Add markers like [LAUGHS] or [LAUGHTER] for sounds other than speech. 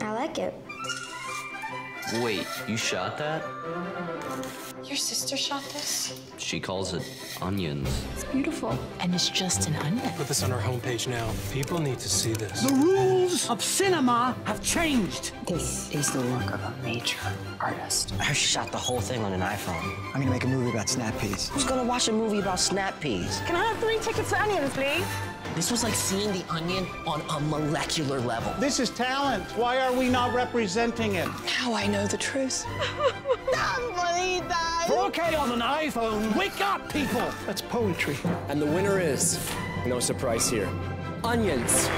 I like it. Wait, you shot that? Your sister shot this? She calls it onions. It's beautiful. And it's just an onion. Put this on our homepage now. People need to see this. The rules of cinema have changed. This is the work of a major artist. I shot the whole thing on an iPhone. I'm gonna make a movie about snap peas. Who's gonna watch a movie about snap peas? Can I have three tickets to onions, please? This was like seeing the onion on a molecular level. This is talent. Why are we not representing it? Now I know the truth. [LAUGHS] 4K on an iPhone. Wake up, people. That's poetry. And the winner is, no surprise here, onions.